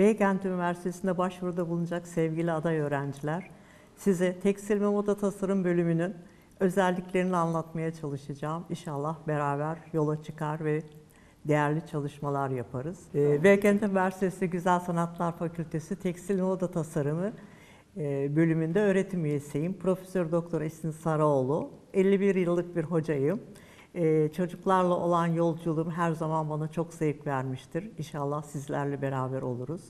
Beykent Üniversitesi'nde başvuruda bulunacak sevgili aday öğrenciler, size tekstil ve moda tasarım bölümünün özelliklerini anlatmaya çalışacağım. İnşallah beraber yola çıkar ve değerli çalışmalar yaparız. Ee, Beykent Üniversitesi Güzel Sanatlar Fakültesi Tekstil ve Moda Tasarımı e, bölümünde öğretim üyesiyim. Profesör Doktor Esin Saraoğlu. 51 yıllık bir hocayım. Ee, çocuklarla olan yolculuğum her zaman bana çok zevk vermiştir. İnşallah sizlerle beraber oluruz.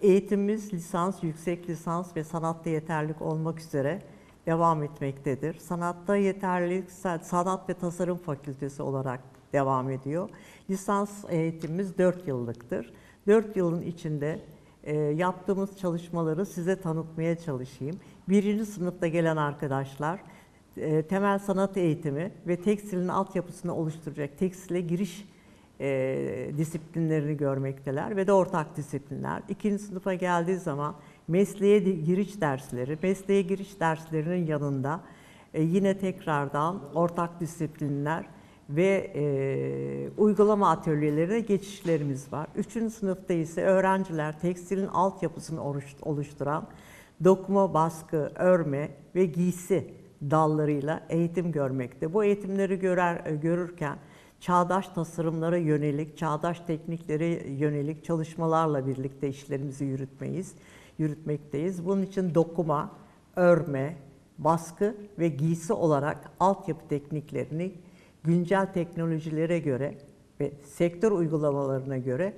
Eğitimimiz lisans, yüksek lisans ve sanatta yeterlik olmak üzere devam etmektedir. Sanatta yeterlilik Sanat ve Tasarım Fakültesi olarak devam ediyor. Lisans eğitimimiz 4 yıllıktır. 4 yılın içinde e, yaptığımız çalışmaları size tanıtmaya çalışayım. Birinci sınıfta gelen arkadaşlar e, temel sanat eğitimi ve tekstilin altyapısını oluşturacak tekstile giriş e, disiplinlerini görmekteler ve de ortak disiplinler. İkinci sınıfa geldiği zaman mesleğe giriş dersleri, mesleğe giriş derslerinin yanında e, yine tekrardan ortak disiplinler ve e, uygulama atölyelerine geçişlerimiz var. Üçüncü sınıfta ise öğrenciler tekstilin altyapısını oluşturan dokuma, baskı, örme ve giysi dallarıyla eğitim görmekte. Bu eğitimleri görer, e, görürken çağdaş tasarımlara yönelik, çağdaş tekniklere yönelik çalışmalarla birlikte işlerimizi yürütmeyiz, yürütmekteyiz. Bunun için dokuma, örme, baskı ve giysi olarak altyapı tekniklerini güncel teknolojilere göre ve sektör uygulamalarına göre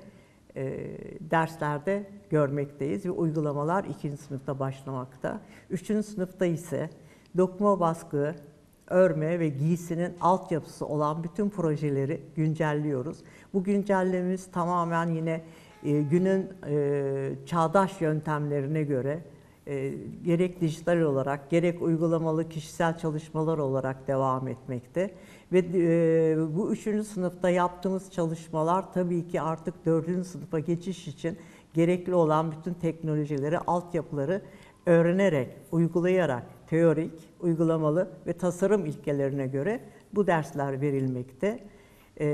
e, derslerde görmekteyiz ve uygulamalar ikinci sınıfta başlamakta. Üçüncü sınıfta ise dokuma baskı, örme ve giysinin altyapısı olan bütün projeleri güncelliyoruz. Bu güncellememiz tamamen yine e, günün e, çağdaş yöntemlerine göre e, gerek dijital olarak gerek uygulamalı kişisel çalışmalar olarak devam etmekte. Ve e, bu üçüncü sınıfta yaptığımız çalışmalar tabii ki artık dördüncü sınıfa geçiş için gerekli olan bütün teknolojileri, altyapıları öğrenerek, uygulayarak teorik, uygulamalı ve tasarım ilkelerine göre bu dersler verilmekte Ee,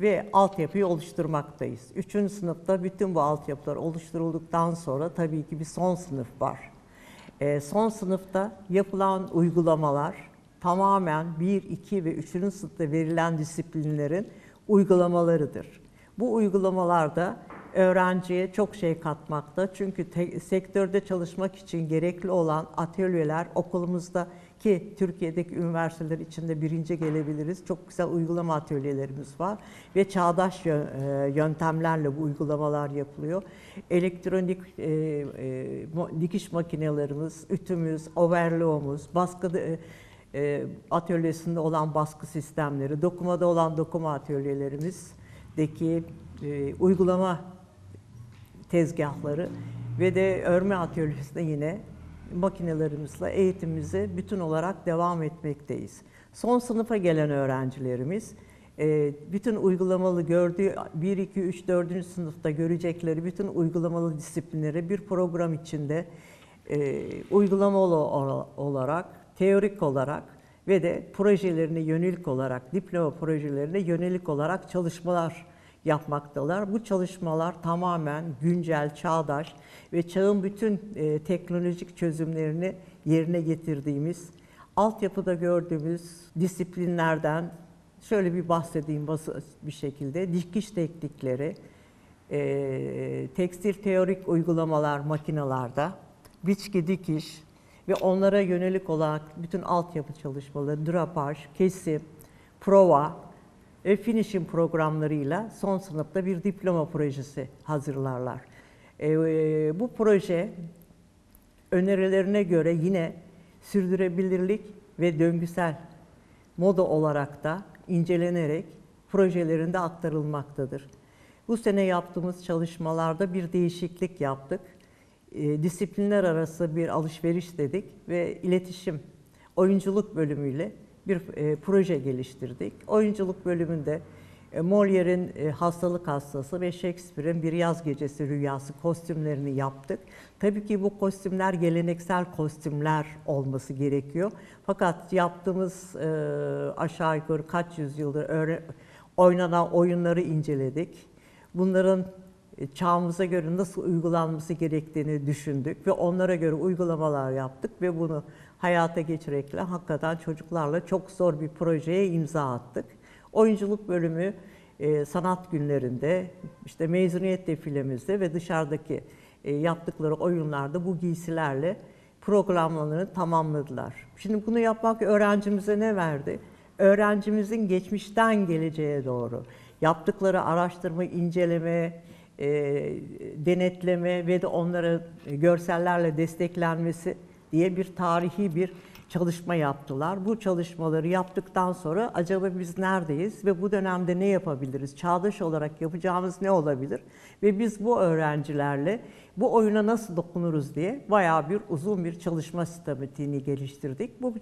ve altyapıyı oluşturmaktayız. Üçüncü sınıfta bütün bu altyapılar oluşturulduktan sonra tabii ki bir son sınıf var. Ee, son sınıfta yapılan uygulamalar tamamen 1, 2 ve 3. sınıfta verilen disiplinlerin uygulamalarıdır. Bu uygulamalarda öğrenciye çok şey katmakta. Çünkü te- sektörde çalışmak için gerekli olan atölyeler okulumuzda ki Türkiye'deki üniversiteler içinde birinci gelebiliriz. Çok güzel uygulama atölyelerimiz var ve çağdaş e, yöntemlerle bu uygulamalar yapılıyor. Elektronik e, e, dikiş makinelerimiz, ütümüz, overlock'umuz, baskı e, e, atölyesinde olan baskı sistemleri, dokumada olan dokuma atölyelerimizdeki e, uygulama tezgahları ve de örme atölyesinde yine makinelerimizle eğitimimize bütün olarak devam etmekteyiz. Son sınıfa gelen öğrencilerimiz e, bütün uygulamalı gördüğü 1, 2, 3, 4. sınıfta görecekleri bütün uygulamalı disiplinleri bir program içinde e, uygulamalı ola- olarak, teorik olarak ve de projelerine yönelik olarak, diploma projelerine yönelik olarak çalışmalar yapmaktalar. Bu çalışmalar tamamen güncel, çağdaş ve çağın bütün e, teknolojik çözümlerini yerine getirdiğimiz, altyapıda gördüğümüz disiplinlerden şöyle bir bahsedeyim basit bir şekilde. Dikiş teknikleri, e, tekstil teorik uygulamalar makinalarda, biçki dikiş ve onlara yönelik olarak bütün altyapı çalışmaları, drapaj, kesim, prova, ve finishing programlarıyla son sınıfta bir diploma projesi hazırlarlar. E, e, bu proje önerilerine göre yine sürdürülebilirlik ve döngüsel moda olarak da incelenerek projelerinde aktarılmaktadır. Bu sene yaptığımız çalışmalarda bir değişiklik yaptık. E, disiplinler arası bir alışveriş dedik ve iletişim, oyunculuk bölümüyle bir e, proje geliştirdik. Oyunculuk bölümünde e, Molière'in e, Hastalık Hastası ve Shakespeare'in Bir Yaz Gecesi Rüyası kostümlerini yaptık. Tabii ki bu kostümler geleneksel kostümler olması gerekiyor. Fakat yaptığımız e, aşağı yukarı kaç yüzyıldır öğre- oynanan oyunları inceledik. Bunların çağımıza göre nasıl uygulanması gerektiğini düşündük ve onlara göre uygulamalar yaptık ve bunu hayata geçirekle hakikaten çocuklarla çok zor bir projeye imza attık. Oyunculuk bölümü e, sanat günlerinde, işte mezuniyet defilemizde ve dışarıdaki e, yaptıkları oyunlarda bu giysilerle programlarını tamamladılar. Şimdi bunu yapmak öğrencimize ne verdi? Öğrencimizin geçmişten geleceğe doğru yaptıkları araştırma, inceleme, e, denetleme ve de onlara görsellerle desteklenmesi diye bir tarihi bir çalışma yaptılar. Bu çalışmaları yaptıktan sonra acaba biz neredeyiz ve bu dönemde ne yapabiliriz? Çağdaş olarak yapacağımız ne olabilir? Ve biz bu öğrencilerle bu oyuna nasıl dokunuruz diye bayağı bir uzun bir çalışma sistematiğini geliştirdik. Bu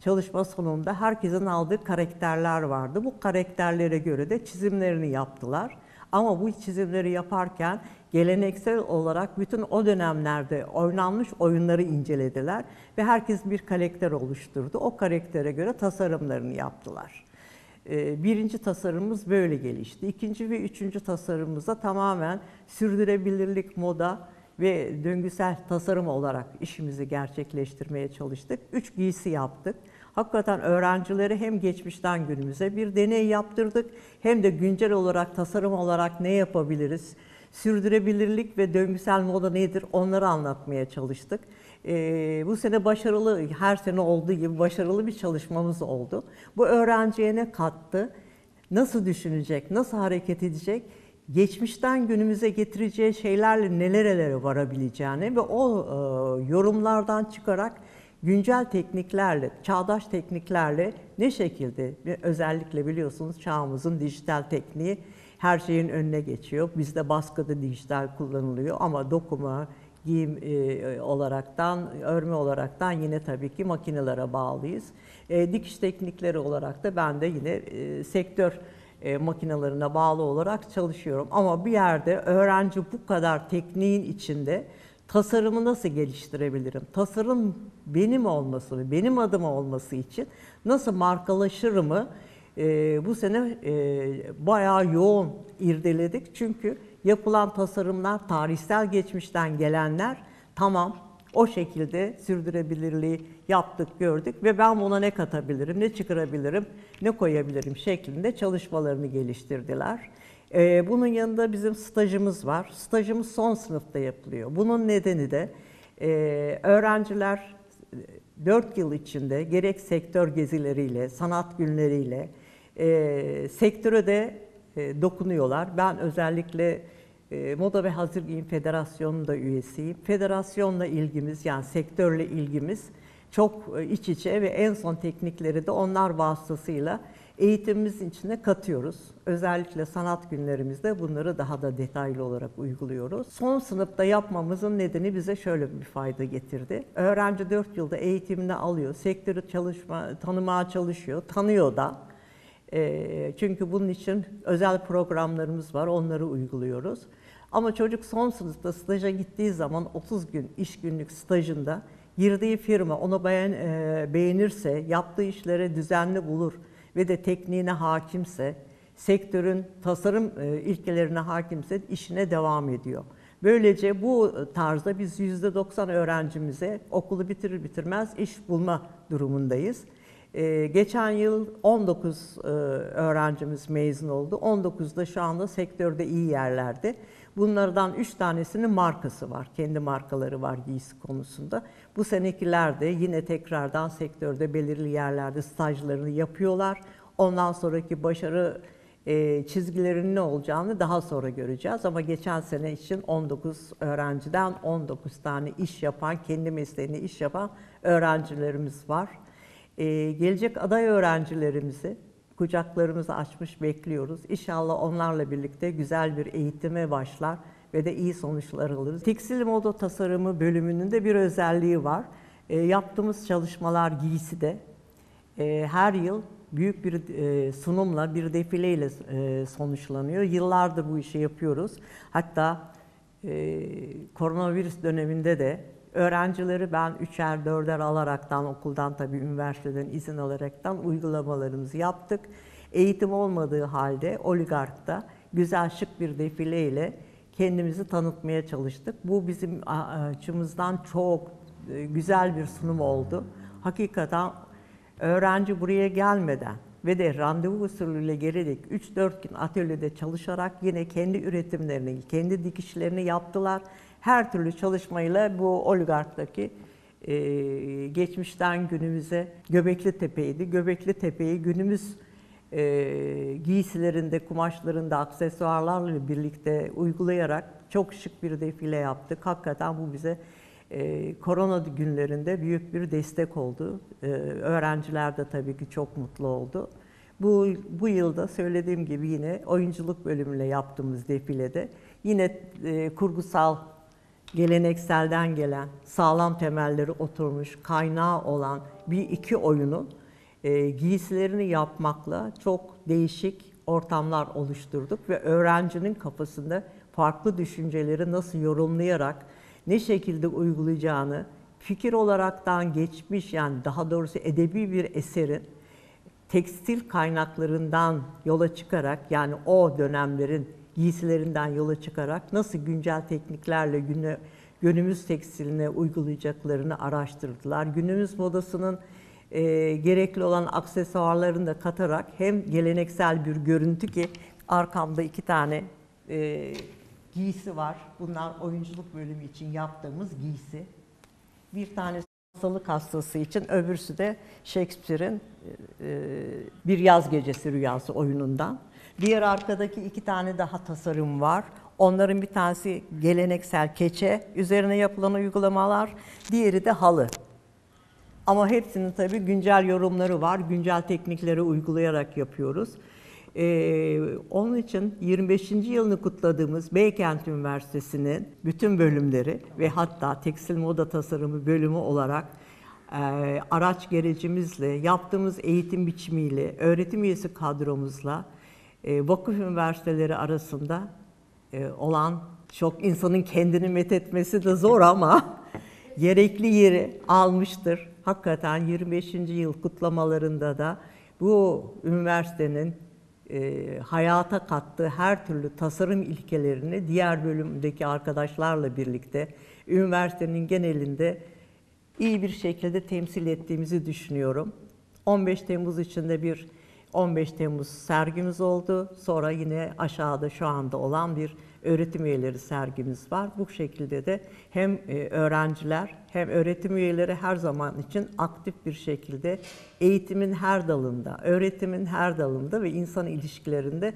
çalışma sonunda herkesin aldığı karakterler vardı. Bu karakterlere göre de çizimlerini yaptılar. Ama bu çizimleri yaparken geleneksel olarak bütün o dönemlerde oynanmış oyunları incelediler ve herkes bir karakter oluşturdu. O karaktere göre tasarımlarını yaptılar. Ee, birinci tasarımımız böyle gelişti. İkinci ve üçüncü tasarımımızda tamamen sürdürülebilirlik, moda ve döngüsel tasarım olarak işimizi gerçekleştirmeye çalıştık. Üç giysi yaptık. Hakikaten öğrencileri hem geçmişten günümüze bir deney yaptırdık hem de güncel olarak tasarım olarak ne yapabiliriz? Sürdürülebilirlik ve döngüsel moda nedir? Onları anlatmaya çalıştık. Ee, bu sene başarılı, her sene olduğu gibi başarılı bir çalışmamız oldu. Bu öğrenciye ne kattı? Nasıl düşünecek? Nasıl hareket edecek? Geçmişten günümüze getireceği şeylerle nelere varabileceğini ve o e, yorumlardan çıkarak güncel tekniklerle, çağdaş tekniklerle ne şekilde özellikle biliyorsunuz çağımızın dijital tekniği her şeyin önüne geçiyor. Bizde baskıda dijital kullanılıyor ama dokuma, giyim e, olaraktan, örme olaraktan yine tabii ki makinelere bağlıyız. E, dikiş teknikleri olarak da ben de yine e, sektör e, makinelerine bağlı olarak çalışıyorum. Ama bir yerde öğrenci bu kadar tekniğin içinde tasarımı nasıl geliştirebilirim? Tasarım benim olması, benim adıma olması için nasıl markalaşırımı e, bu sene e, bayağı yoğun irdeledik. Çünkü yapılan tasarımlar tarihsel geçmişten gelenler tamam o şekilde sürdürebilirliği yaptık, gördük ve ben buna ne katabilirim, ne çıkarabilirim, ne koyabilirim şeklinde çalışmalarını geliştirdiler. Ee, bunun yanında bizim stajımız var. Stajımız son sınıfta yapılıyor. Bunun nedeni de e, öğrenciler 4 yıl içinde gerek sektör gezileriyle, sanat günleriyle e, sektöre de e, dokunuyorlar. Ben özellikle e, Moda ve Hazır Giyim Federasyonu'nun da üyesiyim. Federasyonla ilgimiz yani sektörle ilgimiz çok e, iç içe ve en son teknikleri de onlar vasıtasıyla eğitimimizin içine katıyoruz. Özellikle sanat günlerimizde bunları daha da detaylı olarak uyguluyoruz. Son sınıfta yapmamızın nedeni bize şöyle bir fayda getirdi. Öğrenci 4 yılda eğitimini alıyor, sektörü çalışma, tanımaya çalışıyor, tanıyor da. Çünkü bunun için özel programlarımız var, onları uyguluyoruz. Ama çocuk son sınıfta staja gittiği zaman 30 gün iş günlük stajında girdiği firma onu beğen, beğenirse, yaptığı işlere düzenli bulur ve de tekniğine hakimse, sektörün tasarım ilkelerine hakimse işine devam ediyor. Böylece bu tarzda biz %90 öğrencimize okulu bitirir bitirmez iş bulma durumundayız. Ee, geçen yıl 19 e, öğrencimiz mezun oldu. 19 da şu anda sektörde iyi yerlerde. Bunlardan 3 tanesinin markası var. Kendi markaları var giysi konusunda. Bu senekiler de yine tekrardan sektörde belirli yerlerde stajlarını yapıyorlar. Ondan sonraki başarı e, çizgilerinin ne olacağını daha sonra göreceğiz. Ama geçen sene için 19 öğrenciden 19 tane iş yapan, kendi mesleğini iş yapan öğrencilerimiz var. Ee, gelecek aday öğrencilerimizi kucaklarımızı açmış bekliyoruz. İnşallah onlarla birlikte güzel bir eğitime başlar ve de iyi sonuçlar alırız. Tekstil moda tasarımı bölümünün de bir özelliği var. E, yaptığımız çalışmalar giyside e, her yıl büyük bir e, sunumla, bir defileyle e, sonuçlanıyor. Yıllardır bu işi yapıyoruz. Hatta e, koronavirüs döneminde de Öğrencileri ben üçer, dörder alaraktan, okuldan tabii üniversiteden izin alaraktan uygulamalarımızı yaptık. Eğitim olmadığı halde Oligark'ta güzel şık bir defileyle kendimizi tanıtmaya çalıştık. Bu bizim açımızdan çok e, güzel bir sunum oldu. Hakikaten öğrenci buraya gelmeden ve de randevu usulüyle gelerek 3-4 gün atölyede çalışarak yine kendi üretimlerini, kendi dikişlerini yaptılar. Her türlü çalışmayla bu oligarktaki e, geçmişten günümüze Göbekli Tepe'ydi. Göbekli Tepe'yi günümüz e, giysilerinde, kumaşlarında, aksesuarlarla birlikte uygulayarak çok şık bir defile yaptık. Hakikaten bu bize e, korona günlerinde büyük bir destek oldu. E, öğrenciler de tabii ki çok mutlu oldu. Bu, bu yılda söylediğim gibi yine oyunculuk bölümüyle yaptığımız defilede yine e, kurgusal gelenekselden gelen sağlam temelleri oturmuş kaynağı olan bir iki oyunun e, giysilerini yapmakla çok değişik ortamlar oluşturduk ve öğrencinin kafasında farklı düşünceleri nasıl yorumlayarak ne şekilde uygulayacağını fikir olaraktan geçmiş yani daha doğrusu edebi bir eserin tekstil kaynaklarından yola çıkarak yani o dönemlerin giysilerinden yola çıkarak nasıl güncel tekniklerle güne, günümüz tekstiline uygulayacaklarını araştırdılar. Günümüz modasının e, gerekli olan aksesuarlarını da katarak hem geleneksel bir görüntü ki arkamda iki tane e, giysi var. Bunlar oyunculuk bölümü için yaptığımız giysi. Bir tanesi hastalık hastası için, öbürsü de Shakespeare'in e, Bir Yaz Gecesi Rüyası oyunundan. Diğer arkadaki iki tane daha tasarım var. Onların bir tanesi geleneksel keçe, üzerine yapılan uygulamalar, diğeri de halı. Ama hepsinin tabii güncel yorumları var, güncel teknikleri uygulayarak yapıyoruz. Ee, onun için 25. yılını kutladığımız Beykent Üniversitesi'nin bütün bölümleri ve hatta tekstil moda tasarımı bölümü olarak e, araç gerecimizle, yaptığımız eğitim biçimiyle, öğretim üyesi kadromuzla e, vakıf üniversiteleri arasında e, olan çok insanın kendini methetmesi de zor ama gerekli yeri almıştır. Hakikaten 25. yıl kutlamalarında da bu üniversitenin e, hayata kattığı her türlü tasarım ilkelerini diğer bölümdeki arkadaşlarla birlikte üniversitenin genelinde iyi bir şekilde temsil ettiğimizi düşünüyorum. 15 Temmuz içinde bir 15 Temmuz sergimiz oldu. Sonra yine aşağıda şu anda olan bir öğretim üyeleri sergimiz var. Bu şekilde de hem e, öğrenciler hem öğretim üyeleri her zaman için aktif bir şekilde eğitimin her dalında, öğretimin her dalında ve insan ilişkilerinde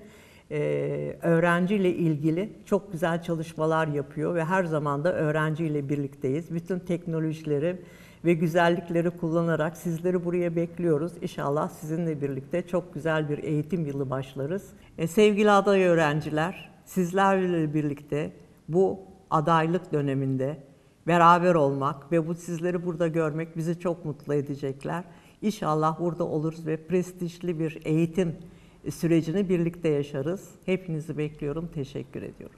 e, öğrenciyle ilgili çok güzel çalışmalar yapıyor ve her zaman da öğrenciyle birlikteyiz. Bütün teknolojileri ve güzellikleri kullanarak sizleri buraya bekliyoruz. İnşallah sizinle birlikte çok güzel bir eğitim yılı başlarız. E, sevgili aday öğrenciler, sizlerle birlikte bu adaylık döneminde beraber olmak ve bu sizleri burada görmek bizi çok mutlu edecekler. İnşallah burada oluruz ve prestijli bir eğitim sürecini birlikte yaşarız. Hepinizi bekliyorum. Teşekkür ediyorum.